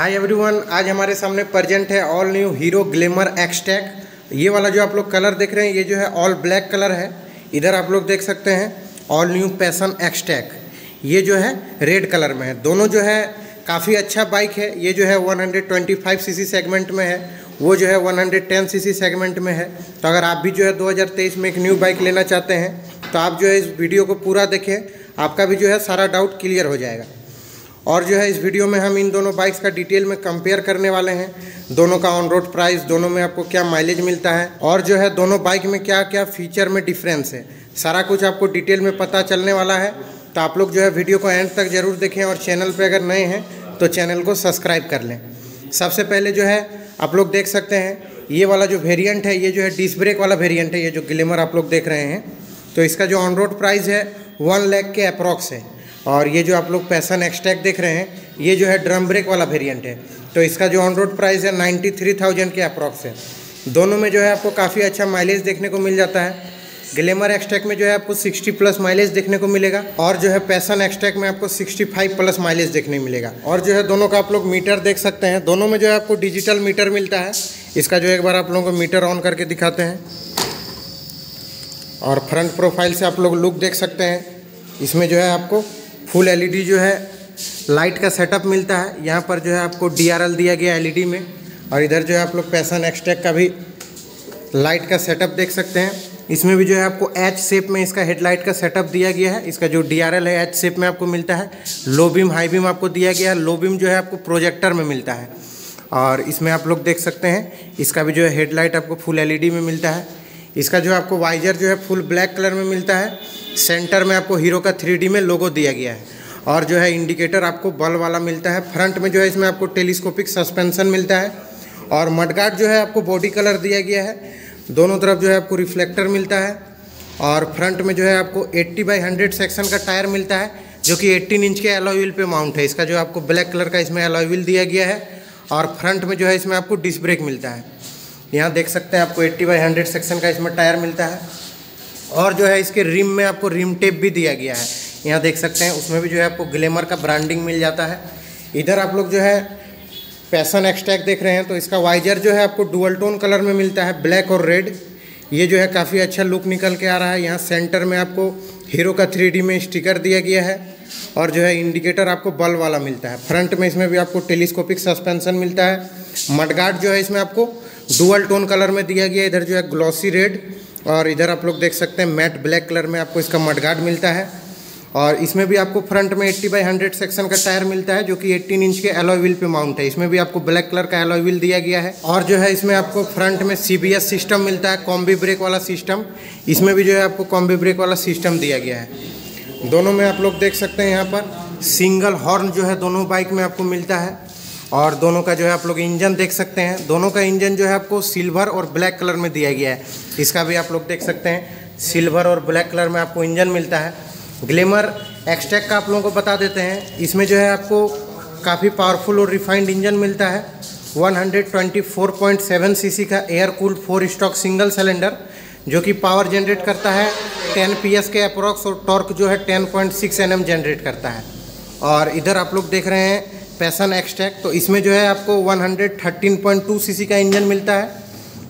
Hi everyone आज हमारे सामने प्रजेंट है all new Hero Glamour Xtec ये वाला जो आप लोग कलर देख रहे हैं, ये जो है ऑल ब्लैक कलर है। इधर आप लोग देख सकते हैं ऑल न्यू पैसन एक्सटैक ये जो है रेड कलर में है। दोनों जो है काफ़ी अच्छा बाइक है। ये जो है 125 सीसी सेगमेंट में है। वो जो है 110 सीसी सेगमेंट में है। तो अगर आप भी जो है 2023 में एक न्यू बाइक लेना चाहते हैं तो आप जो है इस वीडियो को पूरा देखें। आपका भी जो है सारा डाउट क्लियर हो जाएगा। और जो है, इस वीडियो में हम इन दोनों बाइक्स का डिटेल में कंपेयर करने वाले हैं। दोनों का ऑन रोड प्राइस दोनों में आपको क्या माइलेज मिलता है और जो है, दोनों बाइक में क्या क्या फीचर में डिफरेंस है। सारा कुछ आपको डिटेल में पता चलने वाला है। तो आप लोग जो है वीडियो को एंड तक ज़रूर देखें और चैनल पर अगर नए हैं तो चैनल को सब्सक्राइब कर लें। सबसे पहले जो है, आप लोग देख सकते हैं, ये वाला जो वेरियंट है, ये जो है डिस ब्रेक वाला वेरियंट है, ये जो ग्लेमर आप लोग देख रहे हैं। तो इसका जो ऑन रोड प्राइस है वन लैख के अप्रॉक्स है। और ये जो आप लोग पैसन एक्सटैक देख रहे हैं, ये जो है ड्रम ब्रेक वाला वेरिएंट है। तो इसका जो ऑन रोड प्राइस है नाइन्टी थ्री थाउज़ेंड के अप्रॉक्स है। दोनों में जो है आपको काफ़ी अच्छा माइलेज देखने को मिल जाता है। ग्लेमर एक्सटैक में जो है आपको 60 प्लस माइलेज देखने को मिलेगा और जो है पैसन एक्सटैक में आपको 65 प्लस माइलेज देखने मिलेगा। और जो है दोनों का आप लोग मीटर देख सकते हैं। दोनों में जो है आपको डिजिटल मीटर मिलता है। इसका जो एक बार आप लोगों को मीटर ऑन करके दिखाते हैं। और फ्रंट प्रोफ़ाइल से आप लोग लुक देख सकते हैं। इसमें जो है आपको फुल एलईडी जो है, लाइट का सेटअप मिलता है। यहाँ पर जो है आपको डीआरएल दिया गया एलईडी में। और इधर जो है आप लोग पैसन एक्सटेक का भी लाइट का सेटअप देख सकते हैं। इसमें भी जो है आपको एच शेप में इसका हेडलाइट का सेटअप दिया गया है। इसका जो डीआरएल है एच शेप में आपको मिलता है। लो बीम हाई बीम आपको दिया गया है। लो बीम जो है आपको प्रोजेक्टर में मिलता है। और इसमें आप लोग देख सकते हैं, इसका भी जो है हेडलाइट आपको फुल एलईडी में मिलता है। इसका जो आपको वाइजर जो है फुल ब्लैक कलर में मिलता है सेंटर में आपको हीरो का थ्री में लोगो दिया गया है। और जो है इंडिकेटर आपको बल वाला मिलता है। फ्रंट में जो है इसमें आपको टेलीस्कोपिक सस्पेंशन मिलता है। और मडगार्ड जो है आपको बॉडी कलर दिया गया है। दोनों तरफ़ जो है आपको रिफ्लेक्टर मिलता है। और फ्रंट में जो है आपको 80 बाई 100 सेक्शन का टायर मिलता है, जो कि 18 इंच के एलॉय व्हील पे माउंट है। इसका जो आपको ब्लैक कलर का इसमें एलॉय व्हील दिया गया है। और फ्रंट में जो है इसमें आपको डिस्क ब्रेक मिलता है। यहाँ देख सकते हैं आपको 80 बाई 100 सेक्शन का इसमें टायर मिलता है। और जो है इसके रिम में आपको रिम टेप भी दिया गया है। यहाँ देख सकते हैं, उसमें भी जो है आपको ग्लेमर का ब्रांडिंग मिल जाता है। इधर आप लोग जो है पैसन एक्सटैक देख रहे हैं तो इसका वाइजर जो है आपको डुअल टोन कलर में मिलता है ब्लैक और रेड ये जो है काफ़ी अच्छा लुक निकल के आ रहा है। यहाँ सेंटर में आपको हीरो का थ्री में स्टिकर दिया गया है। और जो है इंडिकेटर आपको बल्ब वाला मिलता है। फ्रंट में इसमें भी आपको टेलीस्कोपिक सस्पेंसन मिलता है। मडगार्ड जो है इसमें आपको डुअल टोन कलर में दिया गया, इधर जो है ग्लॉसी रेड, और इधर आप लोग देख सकते हैं मैट ब्लैक कलर में आपको इसका मडगार्ड मिलता है। और इसमें भी आपको फ्रंट में 80 बाई 100 सेक्शन का टायर मिलता है, जो कि 18 इंच के एलॉय व्हील पे माउंट है। इसमें भी आपको ब्लैक कलर का एलॉय व्हील दिया गया है। और जो है इसमें आपको फ्रंट में सीबीएस सिस्टम मिलता है कॉम्बी ब्रेक वाला सिस्टम इसमें भी जो है आपको कॉम्बी ब्रेक वाला सिस्टम दिया गया है। दोनों में आप लोग देख सकते हैं यहाँ पर सिंगल हॉर्न जो है दोनों बाइक में आपको मिलता है। और दोनों का जो है आप लोग इंजन देख सकते हैं। दोनों का इंजन जो है आपको सिल्वर और ब्लैक कलर में दिया गया है। इसका भी आप लोग देख सकते हैं। सिल्वर और ब्लैक कलर में आपको इंजन मिलता है। ग्लेमर एक्सटेक का आप लोगों को बता देते हैं। इसमें जो है आपको काफ़ी पावरफुल और रिफाइंड इंजन मिलता है। 124.7 सीसी का air cooled four stroke single cylinder, जो कि पावर जनरेट करता है। 10 पीएस के अप्रॉक्स और टॉर्क जो है 10.6 एनएम जनरेट करता है। और इधर आप लोग देख रहे हैं पैसन एक्सटेक तो इसमें जो है आपको 113.2 सीसी का इंजन मिलता है।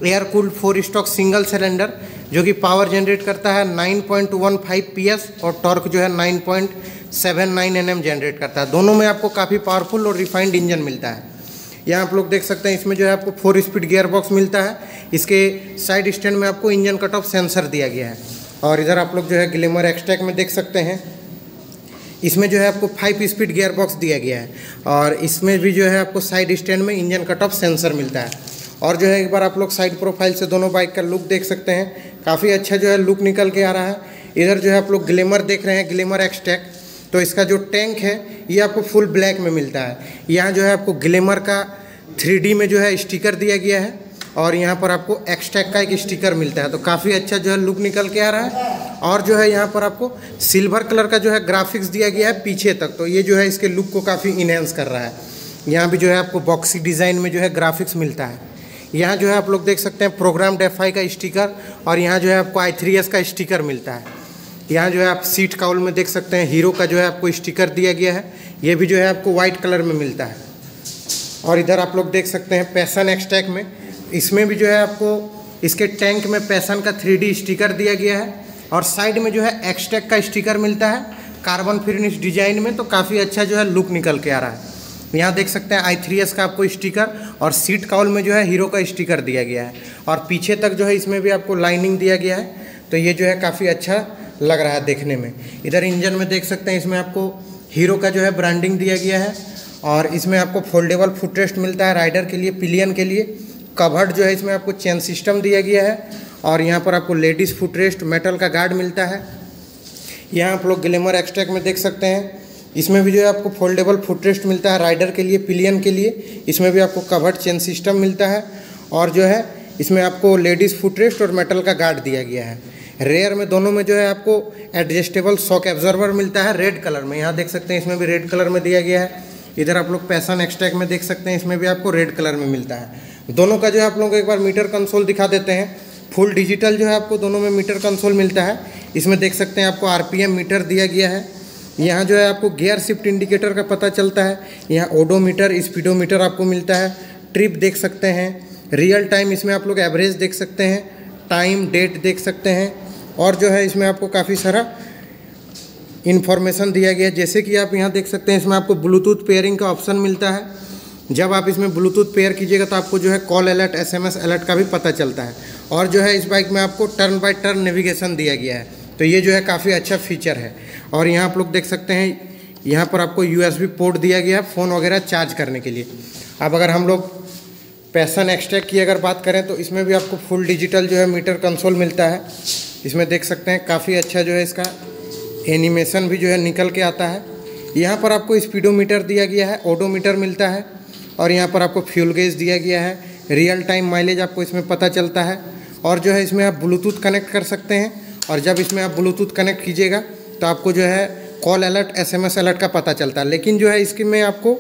Air cooled four stroke single cylinder, जो कि पावर जनरेट करता है 9.15 पीएस और टॉर्क जो है 9.79 एनएम जनरेट करता है। दोनों में आपको काफ़ी पावरफुल और रिफाइंड इंजन मिलता है। यहाँ आप लोग देख सकते हैं, इसमें जो है आपको फोर स्पीड गियर बॉक्स मिलता है। इसके साइड स्टैंड में आपको इंजन कट ऑफ़ सेंसर दिया गया है। और इधर आप लोग जो है ग्लेमर एक्सटैक में देख सकते हैं। इसमें जो है आपको फाइव स्पीड गियर बॉक्स दिया गया है और इसमें भी जो है आपको साइड स्टैंड में इंजन कट ऑफ़ सेंसर मिलता है। और जो है एक बार आप लोग साइड प्रोफ़ाइल से दोनों बाइक का लुक देख सकते हैं। काफ़ी अच्छा जो है लुक निकल के आ रहा है। इधर जो है आप लोग ग्लेमर देख रहे हैं ग्लेमर एक्सटैक तो इसका जो टैंक है, ये आपको फुल ब्लैक में मिलता है। यहाँ जो है आपको ग्लेमर का थ्री में जो है स्टिकर दिया गया है। और यहाँ पर आपको एक्सटैक का एक स्टिकर मिलता है तो काफ़ी अच्छा जो है लुक निकल के आ रहा है और जो है यहाँ पर आपको सिल्वर कलर का जो है ग्राफिक्स दिया गया है पीछे तक तो ये जो है इसके लुक को काफ़ी इन्हेंस कर रहा है यहाँ भी जो है आपको बॉक्सी डिज़ाइन में जो है ग्राफिक्स मिलता है यहाँ जो है आप लोग देख सकते हैं प्रोग्राम डेफाई का स्टिकर और यहाँ जो है आपको आई थ्री एस का स्टिकर मिलता है यहाँ जो है आप सीट काउल में देख सकते हैं हीरो का जो है आपको स्टिकर दिया गया है ये भी जो है आपको वाइट कलर में मिलता है और इधर आप लोग देख सकते हैं पैसन एक्सटैक में इसमें भी जो है आपको इसके टैंक में पैसन का थ्री स्टिकर दिया गया है और साइड में जो है एक्सटेक का स्टिकर मिलता है। कार्बन फिनिश डिज़ाइन में तो काफ़ी अच्छा जो है लुक निकल के आ रहा है। यहाँ देख सकते हैं आई थ्री एस का आपको स्टिकर और सीट काउल में जो है हीरो का स्टिकर दिया गया है। और पीछे तक जो है इसमें भी आपको लाइनिंग दिया गया है। तो ये जो है काफ़ी अच्छा लग रहा है देखने में। इधर इंजन में देख सकते हैं इसमें आपको हीरो का जो है ब्रांडिंग दिया गया है। और इसमें आपको फोल्डेबल फुटरेस्ट मिलता है राइडर के लिए पिलियन के लिए। कवर्ड जो है इसमें आपको चेन सिस्टम दिया गया है और यहाँ पर आपको लेडीज़ फुटरेस्ट मेटल का गार्ड मिलता है। यहाँ आप लोग ग्लेमर एक्सट्रैक में देख सकते हैं। इसमें भी जो है आपको फोल्डेबल फुटरेस्ट मिलता है राइडर के लिए, पिलियन के लिए। इसमें भी आपको कवर्ड चेन सिस्टम मिलता है और जो है इसमें आपको लेडीज़ फुटरेस्ट और मेटल का गार्ड दिया गया है। रेयर में दोनों में जो है आपको एडजस्टेबल शॉक एब्जॉर्वर मिलता है रेड कलर में। यहाँ देख सकते हैं इसमें भी रेड कलर में दिया गया है। इधर आप लोग पैसन एक्सट्रैक में देख सकते हैं, इसमें भी आपको रेड कलर में मिलता है। दोनों का जो है आप लोग एक बार मीटर कंसोल दिखा देते हैं। फुल डिजिटल जो है आपको दोनों में मीटर कंसोल मिलता है। इसमें देख सकते हैं आपको आरपीएम मीटर दिया गया है। यहाँ जो है आपको गियर शिफ्ट इंडिकेटर का पता चलता है। यहाँ ओडोमीटर, स्पीडोमीटर आपको मिलता है। ट्रिप देख सकते हैं। रियल टाइम इसमें आप लोग एवरेज देख सकते हैं। टाइम, डेट देख सकते हैं। और जो है इसमें आपको काफ़ी सारा इन्फॉर्मेशन दिया गया है। जैसे कि आप यहाँ देख सकते हैं, इसमें आपको ब्लूटूथ पेयरिंग का ऑप्शन मिलता है। जब आप इसमें ब्लूटूथ पेयर कीजिएगा तो आपको जो है कॉल अलर्ट एसएमएस अलर्ट का भी पता चलता है। और जो है इस बाइक में आपको टर्न बाय टर्न नेविगेशन दिया गया है। तो ये जो है काफ़ी अच्छा फीचर है। और यहाँ आप लोग देख सकते हैं, यहाँ पर आपको यूएसबी पोर्ट दिया गया है फ़ोन वगैरह चार्ज करने के लिए। अब अगर हम लोग पैसन एक्सट्रैक की अगर बात करें तो इसमें भी आपको फुल डिजिटल जो है मीटर कंसोल मिलता है। इसमें देख सकते हैं काफ़ी अच्छा जो है इसका एनिमेशन भी जो है निकल के आता है। यहाँ पर आपको स्पीडोमीटर दिया गया है ओडोमीटर मिलता है। और यहाँ पर आपको फ्यूल गेज दिया गया है। रियल टाइम माइलेज आपको इसमें पता चलता है। और जो है इसमें आप ब्लूटूथ कनेक्ट कर सकते हैं। और जब इसमें आप ब्लूटूथ कनेक्ट कीजिएगा तो आपको जो है कॉल अलर्ट, एसएमएस अलर्ट का पता चलता है। लेकिन जो है इसके में आपको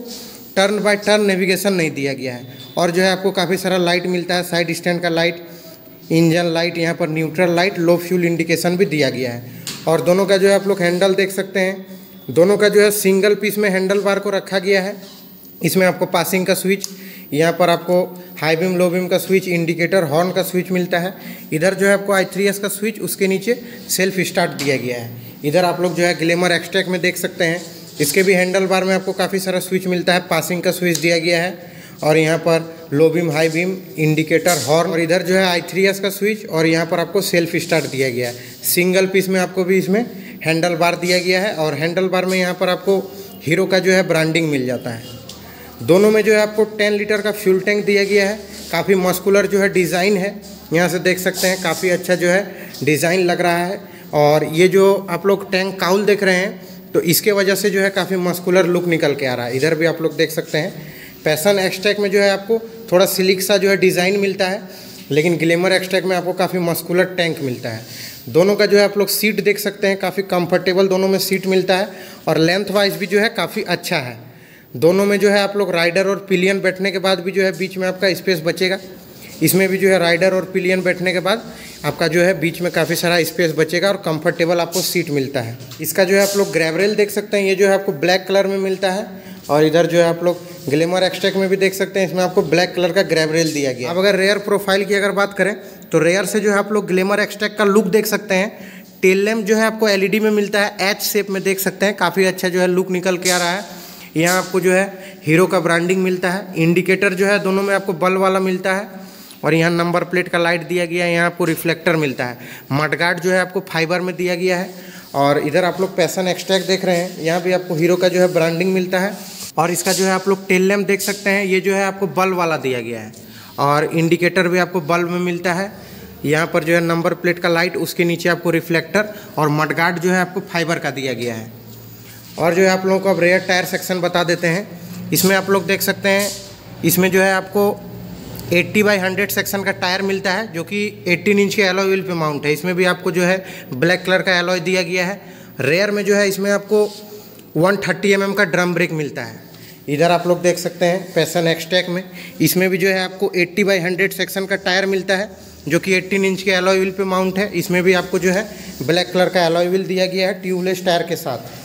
टर्न बाय टर्न नेविगेशन नहीं दिया गया है। और जो है आपको काफ़ी सारा लाइट मिलता है, साइड स्टैंड का लाइट, इंजन लाइट, यहाँ पर neutral light, low fuel indication भी दिया गया है। और दोनों का जो है आप लोग हैंडल देख सकते हैं। दोनों का जो है सिंगल पीस में हैंडल बार को रखा गया है। इसमें आपको पासिंग का स्विच यहाँ पर आपको हाई बीम लो बीम का स्विच इंडिकेटर हॉर्न का स्विच मिलता है। इधर जो है आपको आई थ्री एस का स्विच उसके नीचे सेल्फ स्टार्ट दिया गया है। इधर आप लोग जो है ग्लेमर एक्सट्रैक में देख सकते हैं। इसके भी हैंडल बार में आपको काफ़ी सारा स्विच मिलता है। पासिंग का स्विच दिया गया है। और यहाँ पर low beam high beam indicator horn और इधर जो है आई थ्री एस का स्विच और यहाँ पर आपको सेल्फ स्टार्ट दिया गया है। सिंगल पीस में आपको भी इसमें हैंडल बार दिया गया है और हैंडल बार में यहाँ पर आपको हीरो का जो है ब्रांडिंग मिल जाता है। दोनों में जो है आपको 10 लीटर का फ्यूल टैंक दिया गया है। काफ़ी मस्कुलर जो है डिज़ाइन है। यहाँ से देख सकते हैं, काफ़ी अच्छा जो है डिज़ाइन लग रहा है। और ये जो आप लोग टैंक काउल देख रहे हैं तो इसके वजह से जो है काफ़ी मस्कुलर लुक निकल के आ रहा है। इधर भी आप लोग देख सकते हैं। पैसन एक्सट्रैक में जो है आपको थोड़ा सिलिक सा जो है डिज़ाइन मिलता है, लेकिन ग्लेमर एक्सट्रैक में आपको काफ़ी मस्कुलर टैंक मिलता है। दोनों का जो है आप लोग सीट देख सकते हैं, काफ़ी कंफर्टेबल दोनों में सीट मिलता है। और लेंथ वाइज भी जो है काफ़ी अच्छा है। दोनों में जो है आप लोग राइडर और पिलियन बैठने के बाद भी जो है बीच में आपका स्पेस बचेगा इसमें भी जो है राइडर और पिलियन बैठने के बाद आपका जो है बीच में काफ़ी सारा स्पेस बचेगा और कंफर्टेबल आपको सीट मिलता है इसका जो है आप लोग ग्रेवरेल देख सकते हैं ये जो है आपको ब्लैक कलर में मिलता है और इधर जो है आप लोग ग्लेमर एक्सट्रैक में भी देख सकते हैं इसमें आपको ब्लैक कलर का ग्रेवरेल दिया गया अब अगर रेयर प्रोफ़ाइल की अगर बात करें तो रेयर से जो है आप लोग ग्लेमर एक्सट्रैक का लुक देख सकते हैं टेल लैम्प जो है आपको एलईडी में मिलता है एच शेप में देख सकते हैं काफ़ी अच्छा जो है लुक निकल के आ रहा है यहाँ आपको जो है हीरो का ब्रांडिंग मिलता है इंडिकेटर जो है दोनों में आपको बल्ब वाला मिलता है और यहाँ नंबर प्लेट का लाइट दिया गया है, यहाँ आपको रिफ्लेक्टर मिलता है। मडगार्ड जो है आपको फाइबर में दिया गया है और इधर आप लोग पैसन एक्सट्रैक्ट देख रहे हैं, यहाँ भी आपको हीरो का जो है ब्रांडिंग मिलता है और इसका जो है आप लोग टेल लैम्प देख सकते हैं, ये जो है आपको बल्ब वाला दिया गया है और इंडिकेटर भी आपको बल्ब में मिलता है। यहाँ पर जो है नंबर प्लेट का लाइट उसके नीचे आपको रिफ्लेक्टर और मडगार्ड जो है आपको फाइबर का दिया गया है। और जो है आप लोगों को अब रेयर टायर सेक्शन बता देते हैं। इसमें आप लोग देख सकते हैं, इसमें जो है आपको 80 बाई 100 सेक्शन का टायर मिलता है, जो कि 18 इंच के एलॉय व्हील पे माउंट है। इसमें भी आपको जो है ब्लैक कलर का एलॉय दिया गया है। रेयर में जो है इसमें आपको 130 थर्टी mm का ड्रम ब्रेक मिलता है। इधर आप लोग देख सकते हैं पैसन एक्सटैक में। इसमें भी जो है आपको 80 बाई 100 सेक्शन का टायर मिलता है, जो कि 18 इंच के एलॉय व्हील पे माउंट है। इसमें भी आपको जो है ब्लैक कलर का एलॉय व्हील दिया गया है ट्यूबलेस टायर के साथ।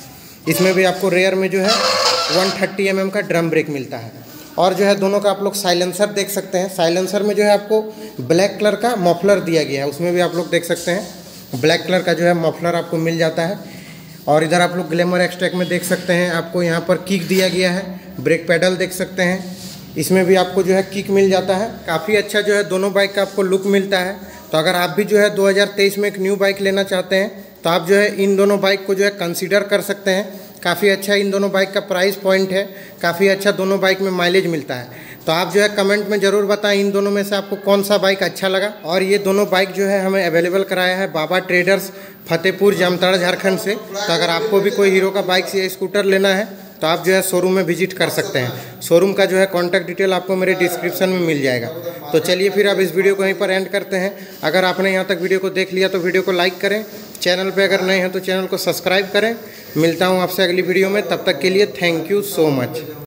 इसमें भी आपको रेयर में जो है 130 थर्टी mm का ड्रम ब्रेक मिलता है। और जो है दोनों का आप लोग साइलेंसर देख सकते हैं। साइलेंसर में जो है आपको ब्लैक कलर का मफलर दिया गया है। उसमें भी आप लोग देख सकते हैं। ब्लैक कलर का जो है मफलर आपको मिल जाता है। और इधर आप लोग ग्लैमर एक्सट्रैक में देख सकते हैं। आपको यहाँ पर किक दिया गया है। ब्रेक पैडल देख सकते हैं। इसमें भी आपको जो है किक मिल जाता है। काफ़ी अच्छा जो है दोनों बाइक का आपको लुक मिलता है। तो अगर आप भी जो है 2023 में एक न्यू बाइक लेना चाहते हैं तो आप जो है इन दोनों बाइक को जो है कंसीडर कर सकते हैं। काफ़ी अच्छा इन दोनों बाइक का प्राइस पॉइंट है, काफ़ी अच्छा दोनों बाइक में माइलेज मिलता है। तो आप जो है कमेंट में ज़रूर बताएँ इन दोनों में से आपको कौन सा बाइक अच्छा लगा। और ये दोनों बाइक जो है हमें अवेलेबल कराया है बाबा ट्रेडर्स फतेहपुर जामताड़ा झारखंड से। तो अगर आपको भी कोई हीरो का बाइक से स्कूटर लेना है तो आप जो है शोरूम में विज़िट कर सकते हैं। शोरूम का जो है कॉन्टैक्ट डिटेल आपको मेरे डिस्क्रिप्शन में मिल जाएगा। तो चलिए फिर आप इस वीडियो को यहीं पर एंड करते हैं। अगर आपने यहाँ तक वीडियो को देख लिया तो वीडियो को लाइक करें। चैनल पर अगर नए हैं तो चैनल को सब्सक्राइब करें। मिलता हूँ आपसे अगली वीडियो में। तब तक के लिए थैंक यू सो मच